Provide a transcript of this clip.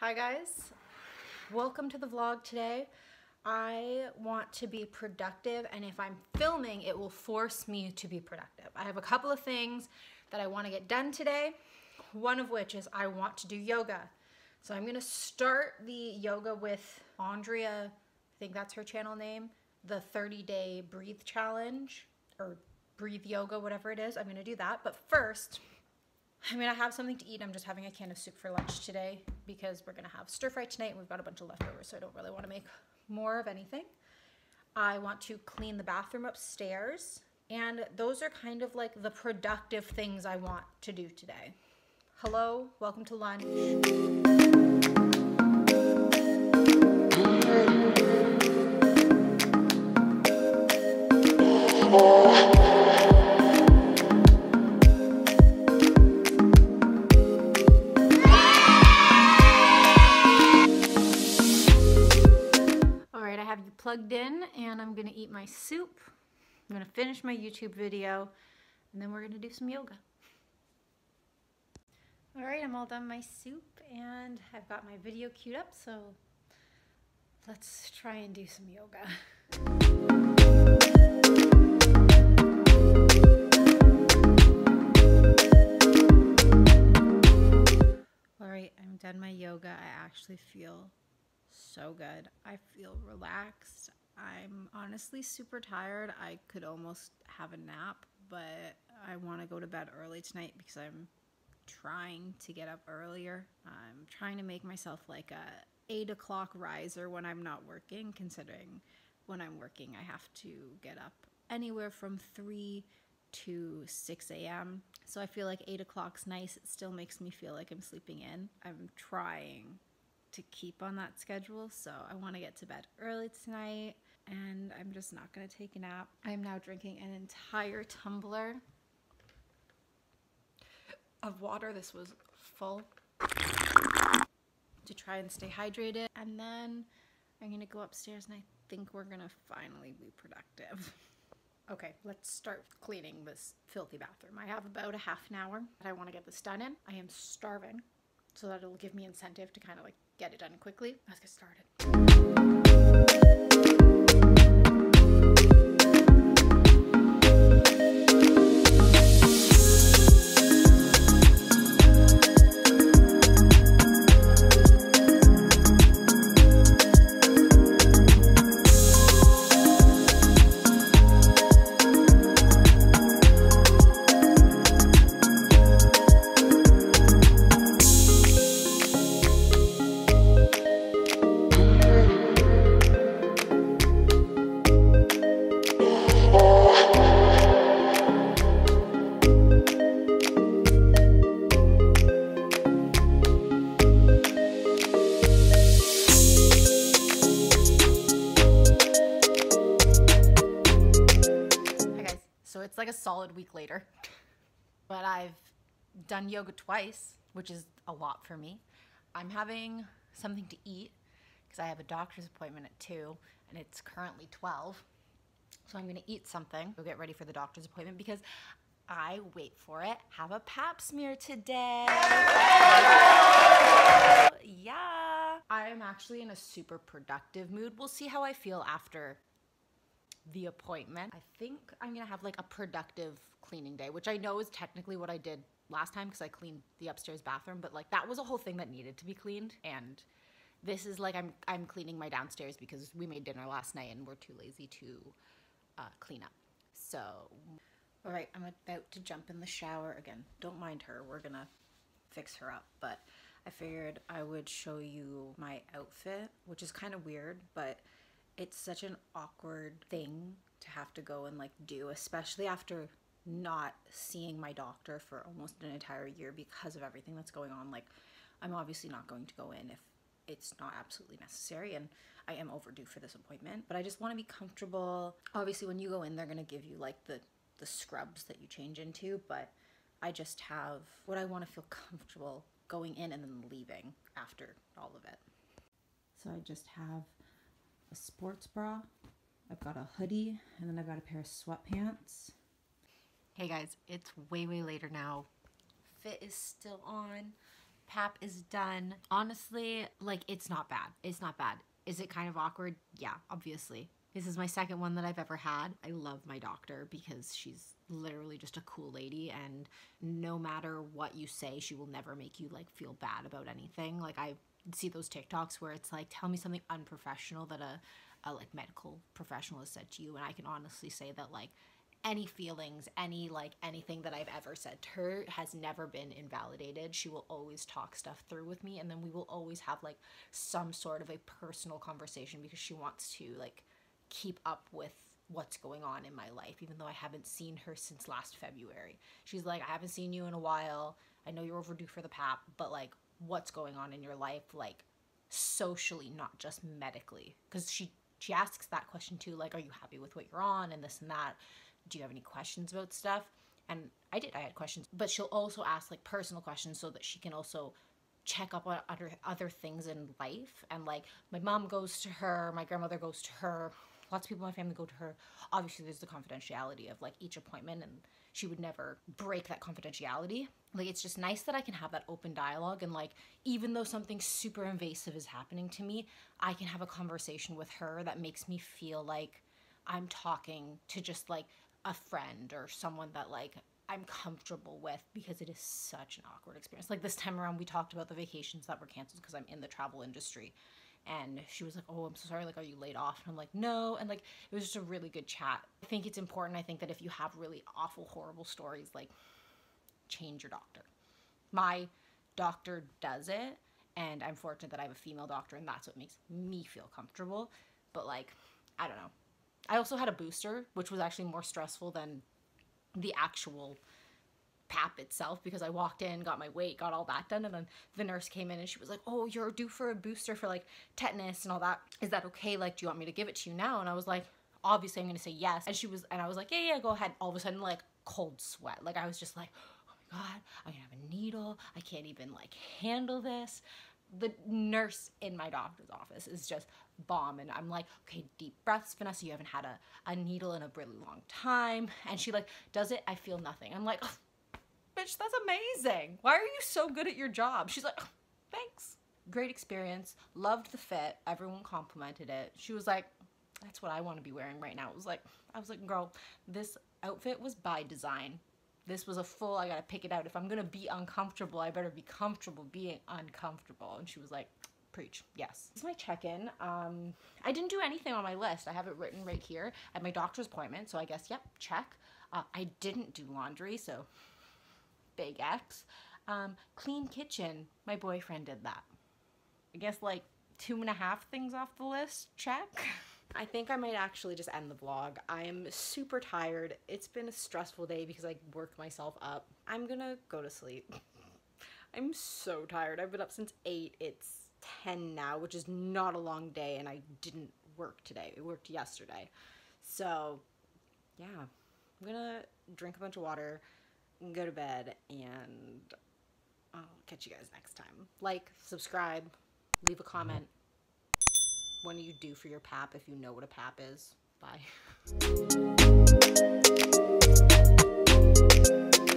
Hi guys, welcome to the vlog today. I want to be productive and if I'm filming, it will force me to be productive. I have a couple of things that I want to get done today, one of which is I want to do yoga. So I'm gonna start the yoga with Andrea, I think that's her channel name, the 30 day breathe challenge or breathe yoga, whatever it is. I'm gonna do that. But first, I'm gonna have something to eat. I'm just having a can of soup for lunch today because we're gonna have stir fry tonight and we've got a bunch of leftovers, so I don't really wanna make more of anything. I want to clean the bathroom upstairs. And those are kind of like the productive things I want to do today. Hello, welcome to lunch. All my soup. I'm gonna finish my YouTube video and then we're gonna do some yoga. All right, I'm all done my soup and I've got my video queued up, so let's try and do some yoga. All right, I'm done my yoga. I actually feel so good. I feel relaxed. I'm honestly super tired. I could almost have a nap, but I want to go to bed early tonight because I'm trying to get up earlier. I'm trying to make myself like a eight o'clock riser when I'm not working, considering when I'm working I have to get up anywhere from three to 6 a.m. So I feel like 8 o'clock's nice. It still makes me feel like I'm sleeping in. I'm trying to keep on that schedule, so I want to get to bed early tonight and I'm just not going to take a nap. I'm now drinking an entire tumbler of water. This was full to try and stay hydrated. And then I'm going to go upstairs and I think we're going to finally be productive. Okay, let's start cleaning this filthy bathroom. I have about a half an hour that I want to get this done in. I am starving, so that it'll give me incentive to kind of like get it done quickly. Let's get started. It's like a solid week later, but I've done yoga twice, which is a lot for me. I'm having something to eat because I have a doctor's appointment at 2 and it's currently 12. So I'm going to eat something, go get ready for the doctor's appointment because I wait for it, have a pap smear today. Yeah. I am actually in a super productive mood. We'll see how I feel after the appointment. I think I'm gonna have like a productive cleaning day, which I know is technically what I did last time because I cleaned the upstairs bathroom, but like that was a whole thing that needed to be cleaned. And this is like I'm I'm cleaning my downstairs because we made dinner last night and we're too lazy to uh, clean up. So, all right, I'm about to jump in the shower again. Don't mind her. We're gonna fix her up, but I figured I would show you my outfit, which is kind of weird, but it's such an awkward thing to have to go and like do, especially after not seeing my doctor for almost an entire year because of everything that's going on. Like, I'm obviously not going to go in if it's not absolutely necessary, and I am overdue for this appointment. But I just want to be comfortable. Obviously, when you go in, they're gonna give you like the the scrubs that you change into, but I just have what I want to feel comfortable going in and then leaving after all of it. So I just have a sports bra. I've got a hoodie and then I've got a pair of sweatpants. Hey guys, it's way, way later now. Fit is still on. Pap is done. Honestly, like it's not bad. It's not bad. Is it kind of awkward? Yeah, obviously. This is my second one that I've ever had. I love my doctor because she's literally just a cool lady and no matter what you say, she will never make you like feel bad about anything. Like I see those TikToks where it's like tell me something unprofessional that a, a like medical professional has said to you and I can honestly say that like any feelings, any like anything that I've ever said to her has never been invalidated. She will always talk stuff through with me and then we will always have like some sort of a personal conversation because she wants to like keep up with what's going on in my life, even though I haven't seen her since last February. She's like, I haven't seen you in a while. I know you're overdue for the PAP, but like, what's going on in your life, like socially, not just medically? Because she she asks that question too, like, are you happy with what you're on and this and that? Do you have any questions about stuff? And I did, I had questions, but she'll also ask like personal questions so that she can also check up on other other things in life. And like, my mom goes to her, my grandmother goes to her, lots of people in my family go to her. Obviously, there's the confidentiality of like each appointment, and she would never break that confidentiality. Like, it's just nice that I can have that open dialogue, and like, even though something super invasive is happening to me, I can have a conversation with her that makes me feel like I'm talking to just like a friend or someone that like I'm comfortable with because it is such an awkward experience. Like this time around, we talked about the vacations that were canceled because I'm in the travel industry and she was like oh i'm so sorry like are you laid off? And i'm like no and like it was just a really good chat. I think it's important i think that if you have really awful horrible stories like change your doctor. My doctor does it and i'm fortunate that i have a female doctor and that's what makes me feel comfortable but like i don't know. I also had a booster which was actually more stressful than the actual pap itself because I walked in, got my weight, got all that done, and then the nurse came in and she was like, "Oh, you're due for a booster for like tetanus and all that. Is that okay? Like, do you want me to give it to you now?" And I was like, "Obviously, I'm gonna say yes." And she was, and I was like, "Yeah, yeah, go ahead." All of a sudden, like cold sweat. Like I was just like, "Oh my god, I'm gonna have a needle. I can't even like handle this." The nurse in my doctor's office is just bomb and I'm like, okay, deep breaths, Vanessa, you haven't had a, a needle in a really long time. And she like does it, I feel nothing. I'm like, oh, bitch, that's amazing. Why are you so good at your job? She's like, thanks. Great experience. Loved the fit. Everyone complimented it. She was like, that's what I want to be wearing right now. It was like, I was like, girl, this outfit was by design. This was a full, I gotta pick it out. If I'm gonna be uncomfortable, I better be comfortable being uncomfortable. And she was like, preach, yes. This is my check-in. Um, I didn't do anything on my list. I have it written right here at my doctor's appointment. So I guess, yep, check. Uh, I didn't do laundry, so big X. Um, clean kitchen. My boyfriend did that. I guess like two and a half things off the list. Check. I think I might actually just end the vlog. I'm super tired. It's been a stressful day because I worked myself up. I'm gonna go to sleep. I'm so tired. I've been up since 8. It's 10 now, which is not a long day, and I didn't work today. I worked yesterday. So, yeah. I'm gonna drink a bunch of water, go to bed, and I'll catch you guys next time. Like, subscribe, leave a comment. What do you do for your PAP if you know what a PAP is? Bye.